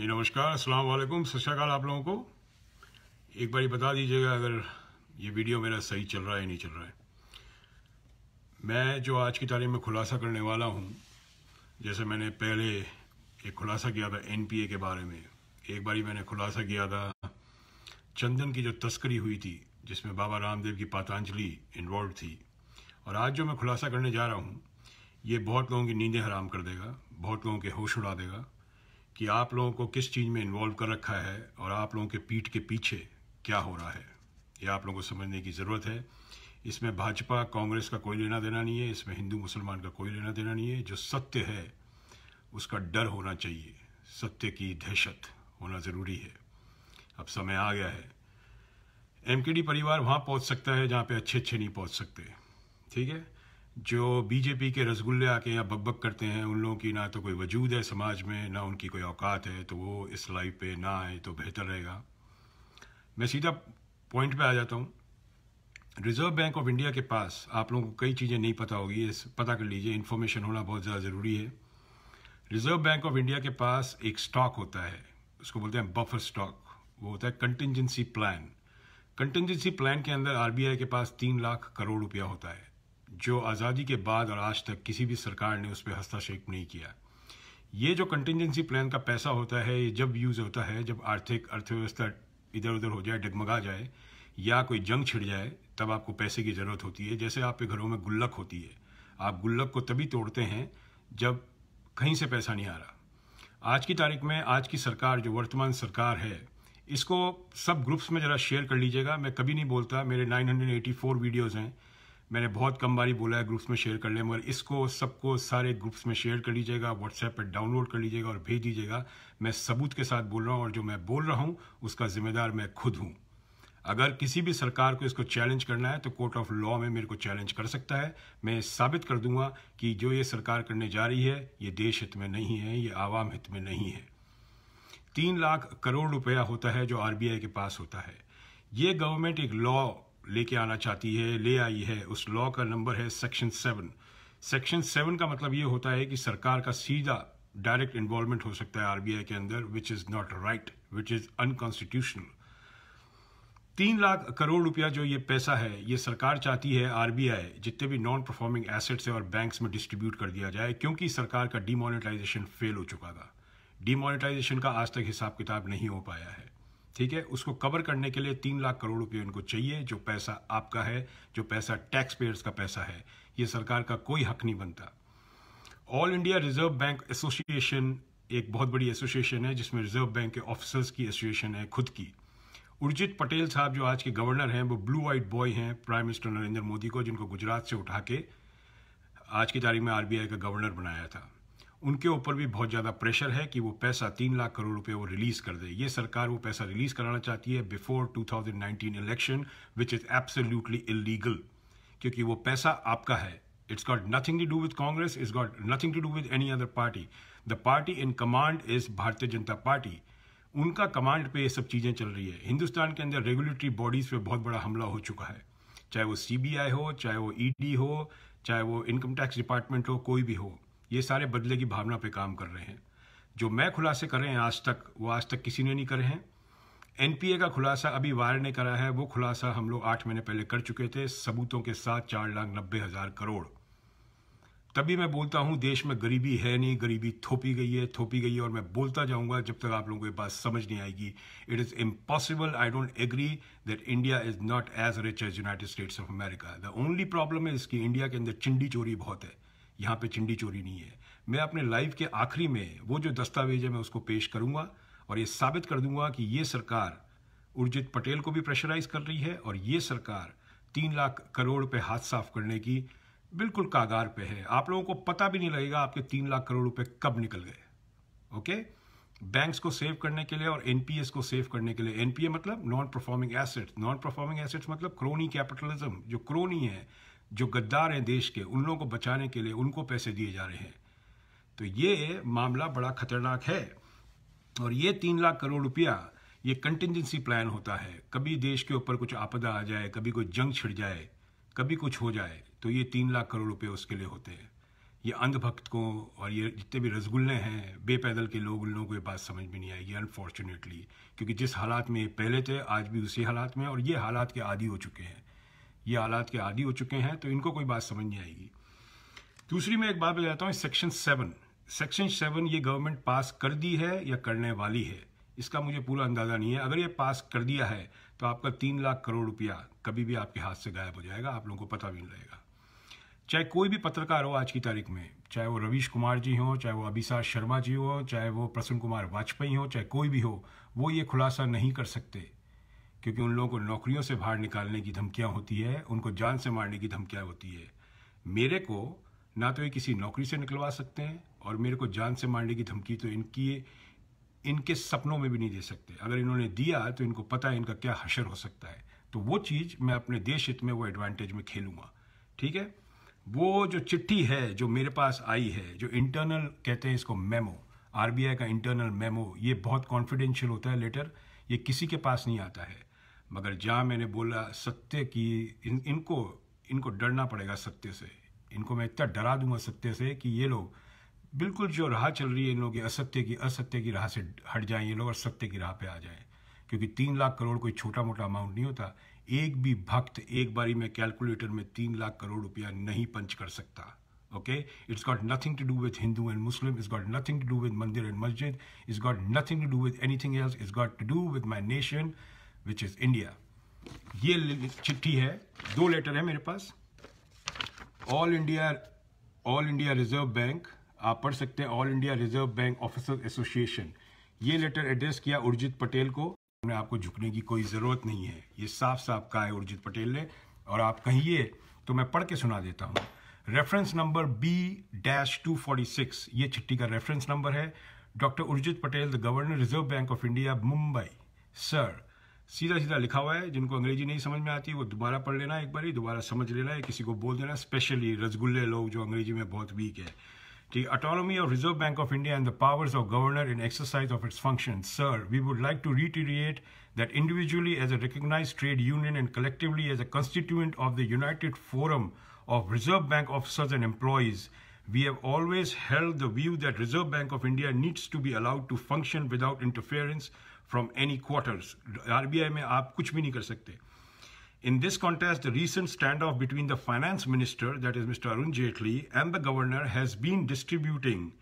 जी नमस्कार, अस्सलाम वालेकुम। सत श्रीकाल आप लोगों को। एक बार बता दीजिएगा अगर ये वीडियो मेरा सही चल रहा है नहीं चल रहा है। मैं जो आज की तारीख में खुलासा करने वाला हूँ, जैसे मैंने पहले एक खुलासा किया था एनपीए के बारे में, एक बारी मैंने खुलासा किया था चंदन की जो तस्करी हुई थी, जिसमें बाबा रामदेव की पातांजलि इन्वॉल्व थी। और आज जो मैं खुलासा करने जा रहा हूँ, ये बहुत लोगों की नींदें हराम कर देगा, बहुत लोगों के होश उड़ा देगा। कि आप लोगों को किस चीज़ में इन्वॉल्व कर रखा है और आप लोगों के पीठ के पीछे क्या हो रहा है, ये आप लोगों को समझने की ज़रूरत है। इसमें भाजपा, कांग्रेस का कोई लेना देना नहीं है, इसमें हिंदू मुसलमान का कोई लेना देना नहीं है। जो सत्य है, उसका डर होना चाहिए। सत्य की दहशत होना ज़रूरी है। अब समय आ गया है। एमकेडी परिवार वहाँ पहुँच सकता है जहाँ पे अच्छे अच्छे नहीं पहुँच सकते। ठीक है? जो बीजेपी के रसगुल्ले आके यहाँ बकबक करते हैं, उन लोगों की ना तो कोई वजूद है समाज में, ना उनकी कोई औकात है तो वो इस लाइव पे ना आए तो बेहतर रहेगा। मैं सीधा पॉइंट पे आ जाता हूँ। रिज़र्व बैंक ऑफ़ इंडिया के पास आप लोगों को कई चीज़ें नहीं पता होगी पता कर लीजिए इन्फॉर्मेशन होना बहुत ज़्यादा ज़रूरी है। रिज़र्व बैंक ऑफ़ इंडिया के पास एक स्टॉक होता है, उसको बोलते हैं बफर स्टॉक वो होता है कंटिजेंसी प्लान कंटिजेंसी प्लान के अंदर आरबीआई के पास तीन लाख करोड़ रुपया होता है। जो आज़ादी के बाद और आज तक किसी भी सरकार ने उस पर हस्तक्षेप नहीं किया। ये जो कंटिजेंसी प्लान का पैसा होता है, ये जब यूज़ होता है, जब आर्थिक अर्थव्यवस्था इधर उधर हो जाए, डगमगा जाए, या कोई जंग छिड़ जाए, तब आपको पैसे की ज़रूरत होती है। जैसे आपके घरों में गुल्लक होती है, आप गुल्लक को तभी तोड़ते हैं जब कहीं से पैसा नहीं आ रहा। आज की तारीख में, आज की सरकार, जो वर्तमान सरकार है, इसको सब ग्रुप्स में ज़रा शेयर कर लीजिएगा। मैं कभी नहीं बोलता, मेरे 984 वीडियोज़ हैं। मैंने बहुत कम बारी बोला है ग्रुप्स में शेयर कर लें, मगर इसको सबको सारे ग्रुप्स में शेयर कर लीजिएगा व्हाट्सएप पर डाउनलोड कर लीजिएगा और भेज दीजिएगा। मैं सबूत के साथ बोल रहा हूँ और जो मैं बोल रहा हूँ, उसका जिम्मेदार मैं खुद हूँ। अगर किसी भी सरकार को इसको चैलेंज करना है तो कोर्ट ऑफ़ लॉ में मेरे को चैलेंज कर सकता है। मैं साबित कर दूँगा कि जो ये सरकार करने जा रही है, ये देश हित में नहीं है, ये आवाम हित में नहीं है। तीन लाख करोड़ रुपया होता है जो आरबीआई के पास होता है। ये गवर्नमेंट एक लॉ लेके आना चाहती है, ले आई है। उस लॉ का नंबर है सेक्शन सेवन सेक्शन सेवन का मतलब ये होता है कि सरकार का सीधा डायरेक्ट इन्वॉल्वमेंट हो सकता है आरबीआई के अंदर which is not right which is unconstitutional तीन लाख करोड़ रुपया जो ये पैसा है, ये सरकार चाहती है आरबीआई जितने भी नॉन परफॉर्मिंग एसेट्स है और बैंक्स में डिस्ट्रीब्यूट कर दिया जाए, क्योंकि सरकार का डिमोनेटाइजेशन फेल हो चुका था। डिमोनेटाइजेशन का आज तक हिसाब किताब नहीं हो पाया है। ठीक है? उसको कवर करने के लिए तीन लाख करोड़ रुपए उनको चाहिए, जो पैसा आपका है, जो पैसा टैक्स पेयर्स का पैसा है। ये सरकार का कोई हक नहीं बनता। All India reserve bank association एक बहुत बड़ी एसोसिएशन है, जिसमें रिज़र्व बैंक के ऑफिसर्स की एसोसिएशन है, खुद की। उर्जित पटेल साहब जो आज के गवर्नर हैं, वो ब्लू वाइट बॉय हैं प्राइम मिनिस्टर नरेंद्र मोदी को, जिनको गुजरात से उठा के आज की तारीख में आरबीआई का गवर्नर बनाया था। उनके ऊपर भी बहुत ज़्यादा प्रेशर है कि वो पैसा तीन लाख करोड़ रुपए वो रिलीज़ कर दे। ये सरकार वो पैसा रिलीज़ कराना चाहती है before 2019 election which is absolutely illegal क्योंकि वो पैसा आपका है। It's got nothing to do with Congress is got nothing to do with any other party the party in command is Bharatiya Janata Party उनका command पे ये सब चीज़ें चल रही है। हिंदुस्तान के अंदर रेगुलेटरी बॉडीज़ पे बहुत बड़ा हमला हो चुका है। चाहे वो सीबीआई हो, चाहे वो ईडी हो, चाहे वो इनकम टैक्स डिपार्टमेंट हो, कोई भी हो। ये सारे बदले की भावना पे काम कर रहे हैं। जो मैं खुलासे कर रहे हैं आज तक, वो आज तक किसी ने नहीं करे हैं। एनपीए का खुलासा अभी वायर ने करा है, वो खुलासा हम लोग आठ महीने पहले कर चुके थे, सबूतों के साथ चार लाख नब्बे हज़ार करोड़। तभी मैं बोलता हूँ, देश में गरीबी है नहीं, गरीबी थोपी गई है, थोपी गई है, और मैं बोलता जाऊँगा, जब तक आप लोगों को ये बात समझ नहीं आएगी it is impossible I don't agree that India is not as rich as United States of America the only problem है इसकी इंडिया के अंदर चिंडी चोरी बहुत है। यहाँ पे चिंडी चोरी नहीं है। मैं अपने लाइफ के आखिरी में वो जो दस्तावेज़ है मैं उसको पेश करूँगा और ये साबित कर दूँगा कि ये सरकार उर्जित पटेल को भी प्रेशराइज कर रही है और ये सरकार तीन लाख करोड़ पे हाथ साफ़ करने की बिल्कुल कागार पे है। आप लोगों को पता भी नहीं लगेगा आपके तीन लाख करोड़ रुपए कब निकल गए। ओके? बैंक्स को सेव करने के लिए और एनपीएस को सेव करने के लिए। एनपीए मतलब non performing assets. Non performing assets मतलब क्रोनी कैपिटलिज्म। जो क्रोनी है जो गद्दार हैं देश के उन लोगों को बचाने के लिए उनको पैसे दिए जा रहे हैं। तो ये मामला बड़ा खतरनाक है और ये तीन लाख करोड़ रुपया, ये कंटिजेंसी प्लान होता है। कभी देश के ऊपर कुछ आपदा आ जाए, कभी कोई जंग छिड़ जाए, कभी कुछ हो जाए तो ये तीन लाख करोड़ रुपये उसके लिए होते हैं। ये अंधभक्त को और ये जितने भी रसगुल्ले हैं, बेपैदल के लोग, उन लोगों को ये बात समझ में नहीं आएगी अनफॉर्चुनेटली क्योंकि जिस हालात में पहले थे, आज भी उसी हालात में और ये हालात के आदि हो चुके हैं। ये हालात के आदि हो चुके हैं तो इनको कोई बात समझ नहीं आएगी। दूसरी मैं एक बात बताता हूँ सेक्शन सेवन सेक्शन सेवन ये गवर्नमेंट पास कर दी है या करने वाली है? इसका मुझे पूरा अंदाज़ा नहीं है। अगर ये पास कर दिया है तो आपका तीन लाख करोड़ रुपया कभी भी आपके हाथ से गायब हो जाएगा, आप लोगों को पता भी नहीं रहेगा। चाहे कोई भी पत्रकार हो आज की तारीख में, चाहे वो रवीश कुमार जी हो, चाहे वो अभिषाक शर्मा जी हो, चाहे वो प्रसन्न कुमार वाजपेयी हो, चाहे कोई भी हो, वो ये खुलासा नहीं कर सकते। क्योंकि उन लोगों को नौकरियों से बाहर निकालने की धमकियाँ होती है, उनको जान से मारने की धमकियाँ होती है। मेरे को ना तो ये किसी नौकरी से निकलवा सकते हैं, और मेरे को जान से मारने की धमकी तो इनकी, इनके सपनों में भी नहीं दे सकते। अगर इन्होंने दिया तो इनको पता है इनका क्या हशर हो सकता है। तो वो चीज़ मैं अपने देश हित में वो एडवांटेज में खेलूँगा। ठीक है? वो जो चिट्ठी है जो मेरे पास आई है, जो इंटरनल कहते हैं इसको मेमो आरबीआई का इंटरनल मेमो ये बहुत कॉन्फिडेंशियल होता है लेटर ये किसी के पास नहीं आता है। मगर जहाँ मैंने बोला, सत्य की इन, इनको इनको डरना पड़ेगा सत्य से। इनको मैं इतना डरा दूँगा सत्य से कि ये लोग, बिल्कुल जो राह चल रही है इन लोगों की, असत्य की असत्य की राह से हट जाएँ, ये लोग और सत्य की राह पे आ जाएँ। क्योंकि तीन लाख करोड़ कोई छोटा मोटा अमाउंट नहीं होता। एक भी भक्त, एक बारी में कैलकुलेटर में तीन लाख करोड़ रुपया नहीं पंच कर सकता okay it's got nothing to do with Hindu and Muslim it's got nothing to do with mandir and masjid it's got nothing to do with anything else it's got to do with my nation which is India ये चिट्ठी है, दो letter है मेरे पास. All India all India reserve bank आप पढ़ सकते हैं all India reserve bank officer association ये लेटर एड्रेस किया उर्जित पटेल को. में आपको झुकने की कोई ज़रूरत नहीं है. ये साफ़ साफ़ कहा है उर्जित पटेल ने. और आप कहिए तो मैं पढ़ के सुना देता हूँ. Reference number B dash two forty six ये चिट्ठी का रेफरेंस नंबर है. Doctor Urjit Patel the governor reserve bank of India Mumbai sir सीधा सीधा लिखा हुआ है जिनको अंग्रेजी नहीं समझ में आती वो दोबारा पढ़ लेना एक बार दोबारा समझ लेना है किसी को बोल देना स्पेशली रसगुल्ले लोग जो अंग्रेजी में बहुत वीक है the autonomy of Reserve Bank of India and the powers of governor in exercise of its functions. Sir, we would like to reiterate that individually as a recognized trade union and collectively as a constituent of the United Forum of Reserve Bank officers and employees, we have always held the view that Reserve Bank of India needs to be allowed to function without interference from any quarters. RBI में आप कुछ भी नहीं कर सकते. In this context, the recent standoff between the finance minister, that is Mr. Arun Jaitley, and the governor has been distributing,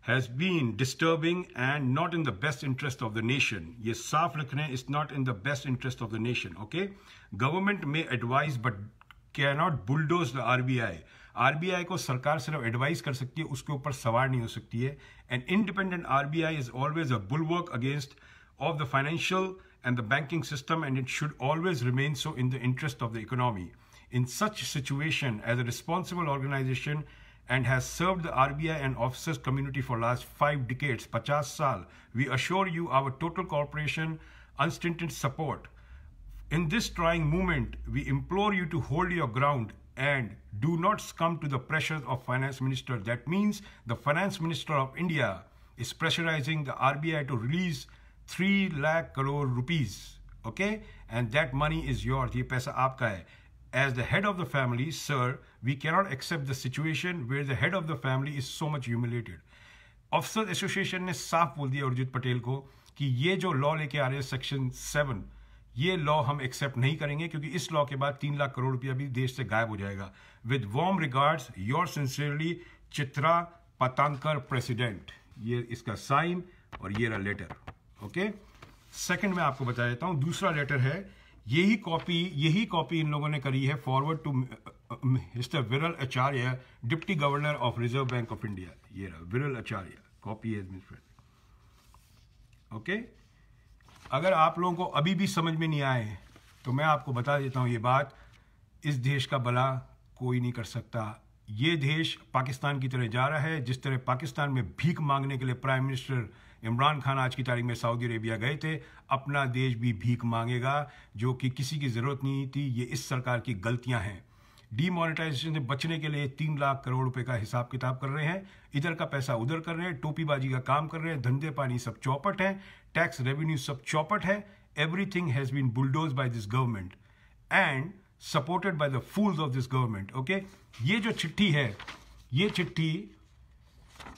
has been disturbing and not in the best interest of the nation. Yes, saaf likhne is not in the best interest of the nation, okay? Government may advise but cannot bulldoze the RBI. RBI को सरकार सिर्फ advice कर सकती है उसके ऊपर सवार नहीं हो सकती है and independent RBI is always a bulwark against of the financial and the banking system and it should always remain so in the interest of the economy. In such situation, as a responsible organization and has served the RBI and officers community for last five decades, 50 we assure you our total cooperation, unstinted support. In this trying moment, we implore you to hold your ground and do not succumb to the pressures of finance minister. That means the finance minister of India is pressurizing the RBI to release three lakh crore rupees okay and that money is your ये पैसा आपका है as the head of the family sir we cannot accept the situation where the head of the family is so much humiliated officer association ने साफ़ बोल दिया अर्जित पटेल को कि ये जो लॉ लेके आ रहे हैं सेक्शन सेवन ये लॉ हम एक्सेप्ट नहीं करेंगे क्योंकि इस लॉ के बाद तीन लाख करोड़ रुपया भी देश से गायब हो जाएगा with warm regards your sincerely Chitra Patankar president ये इसका साइन और ये रहा लेटर ओके सेकंड में आपको बता देता हूँ, दूसरा लेटर है, यही कॉपी यही कॉपी इन लोगों ने करी है forward to mister Viral Acharya deputy governor of reserve bank of India ये रहा विरल आचार्य कॉपी है ओके अगर आप लोगों को अभी भी समझ में नहीं आए तो मैं आपको बता देता हूँ ये बात, इस देश का भला कोई नहीं कर सकता ये देश पाकिस्तान की तरह जा रहा है, जिस तरह पाकिस्तान में भीख मांगने के लिए प्राइम मिनिस्टर इमरान खान आज की तारीख में सऊदी अरेबिया गए थे, अपना देश भी भीख मांगेगा, जो कि किसी की ज़रूरत नहीं थी, ये इस सरकार की गलतियाँ हैं। डीमोनेटाइजेशन से बचने के लिए तीन लाख करोड़ रुपए का हिसाब किताब कर रहे हैं, इधर का पैसा उधर कर रहे हैं, टोपीबाजी का काम कर रहे हैं, धंधे पानी सब चौपट है टैक्स रेवेन्यू सब चौपट है everything has been bulldoze by this government and supported by the fools of this government okay ये जो चिट्ठी है, ये चिट्ठी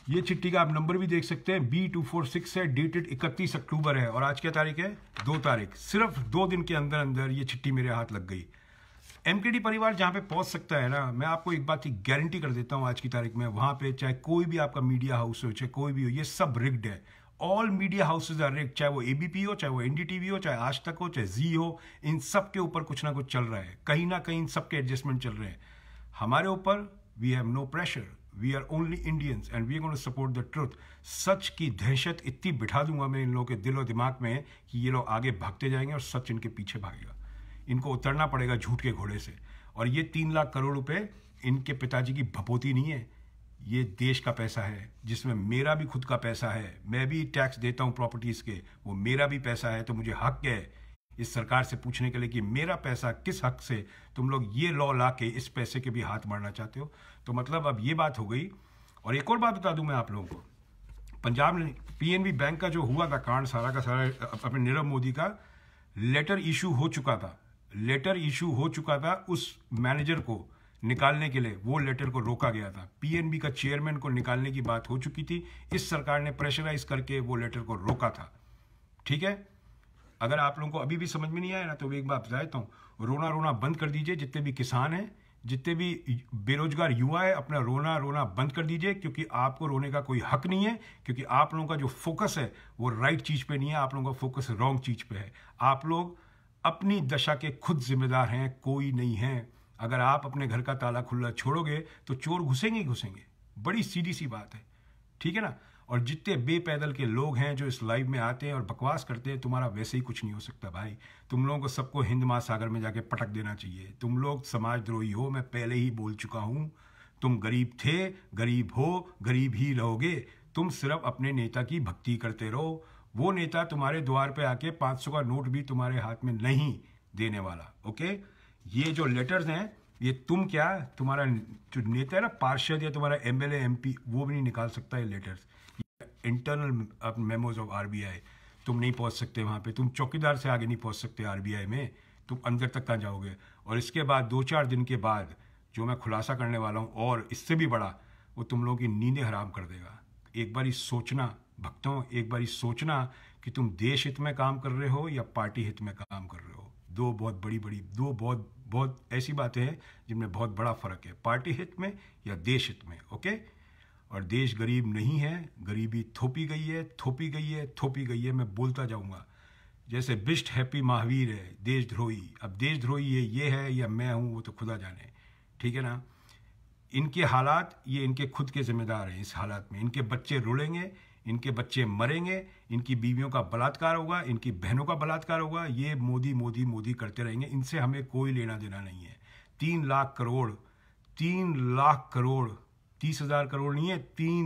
ये चिट्ठी का आप नंबर भी देख सकते हैं बी टू फोर सिक्स है डेटेड इकतीस अक्टूबर है, और आज क्या तारीख है? दो तारीख। सिर्फ़ दो दिन के अंदर अंदर ये चिट्ठी मेरे हाथ लग गई। एमकेडी परिवार जहाँ पे पहुँच सकता है ना, मैं आपको एक बात की गारंटी कर देता हूँ आज की तारीख में, वहाँ पे चाहे कोई भी आपका मीडिया हाउस हो, चाहे कोई भी हो, ये सब रिग्ड है। All media houses are rigged चाहे वो एबीपी हो, चाहे वो एनडीटीवी हो, चाहे आज तक हो, चाहे जी हो, इन सब के ऊपर कुछ ना कुछ चल रहा है। कहीं ना कहीं इन सब के एडजस्टमेंट चल रहे हैं। हमारे ऊपर we have no pressure we are only Indians and we going to support the truth सच की दहशत इतनी बिठा दूँगा मैं इन लोगों के दिल और दिमाग में कि ये लोग आगे भागते जाएँगे और सच इनके पीछे भागेगा। इनको उतरना पड़ेगा झूठ के घोड़े से। और ये तीन लाख करोड़ रुपए इनके पिताजी की भपोती नहीं है। ये देश का पैसा है, जिसमें मेरा भी खुद का पैसा है, मैं भी टैक्स देता हूँ प्रॉपर्टीज़ के, वो मेरा भी पैसा है तो मुझे हक है इस सरकार से पूछने के लिए कि मेरा पैसा किस हक से, तुम लोग ये लॉ ला के इस पैसे के भी हाथ मारना चाहते हो? तो मतलब अब ये बात हो गई। और एक और बात बता दूँ मैं आप लोगों को। पंजाब पीएनबी बैंक का जो हुआ था कांड, सारा का सारा अपने नीरव मोदी का लेटर इशू हो चुका था। लेटर इशू हो चुका था उस मैनेजर को। निकालने के लिए वो लेटर को रोका गया था। पीएनबी का चेयरमैन को निकालने की बात हो चुकी थी। इस सरकार ने प्रेशराइज करके वो लेटर को रोका था। ठीक है? अगर आप लोगों को अभी भी समझ में नहीं आया ना तो एक बात बताता हूँ। रोना रोना बंद कर दीजिए, जितने भी किसान हैं, जितने भी बेरोजगार युवा है, अपना रोना रोना बंद कर दीजिए, क्योंकि आपको रोने का कोई हक नहीं है, क्योंकि आप लोगों का जो फोकस है, वो राइट चीज़ पे नहीं है, आप लोगों का फोकस रॉन्ग चीज़ पे है। आप लोग अपनी दशा के खुद जिम्मेदार हैं, कोई नहीं है। अगर आप अपने घर का ताला खुला छोड़ोगे तो चोर घुसेंगे ही घुसेंगे। बड़ी सीधी सी बात है। ठीक है ना? और जितने बेपैदल के लोग हैं जो इस लाइव में आते हैं और बकवास करते हैं, तुम्हारा वैसे ही कुछ नहीं हो सकता भाई। तुम लोगों को सबको हिंद महासागर में जाके पटक देना चाहिए। तुम लोग समाजद्रोही हो, मैं पहले ही बोल चुका हूँ। तुम गरीब थे, गरीब हो, गरीब ही रहोगे। तुम सिर्फ़ अपने नेता की भक्ति करते रहो। वो नेता तुम्हारे द्वार पे आके 500 का नोट भी तुम्हारे हाथ में नहीं देने वाला। ओके? ये जो लेटर्स हैं, ये तुम क्या, तुम्हारा जो नेता है ना, पार्षद या तुम्हारा एमएलए एमपी वो भी नहीं निकाल सकता ये letters internal memos of RBI तुम नहीं पहुँच सकते वहाँ पे. तुम चौकीदार से आगे नहीं पहुँच सकते आरबीआई में. तुम अंदर तक कहाँ जाओगे? और इसके बाद दो चार दिन के बाद, जो मैं खुलासा करने वाला हूँ, और इससे भी बड़ा, वो तुम लोगों की नींदें हराम कर देगा. एक बार ही सोचना, भक्तों, एक बार सोचना कि तुम देश हित में काम कर रहे हो या पार्टी हित में काम कर रहे हो. दो बहुत बड़ी बड़ी, दो बहुत बहुत ऐसी बातें हैं जिनमें बहुत बड़ा फ़र्क है। पार्टी हित में या देश हित में, ओके? और देश गरीब नहीं है, गरीबी थोपी गई है, थोपी गई है, थोपी गई है, मैं बोलता जाऊँगा। जैसे बिस्ट हैप्पी महावीर है, देशद्रोही। अब देशद्रोही ये ये है या मैं हूँ, वो तो खुदा जाने। ठीक है ना? इनके हालात, ये इनके खुद के जिम्मेदार हैं, इस हालात में। इनके बच्चे रुड़ेंगे इनके बच्चे मरेंगे, इनकी बीवियों का बलात्कार होगा, इनकी बहनों का बलात्कार होगा, ये मोदी मोदी मोदी करते रहेंगे। इनसे हमें कोई लेना देना नहीं है। तीन लाख करोड़, तीन लाख करोड़, तीस हज़ार करोड़ नहीं है, तीन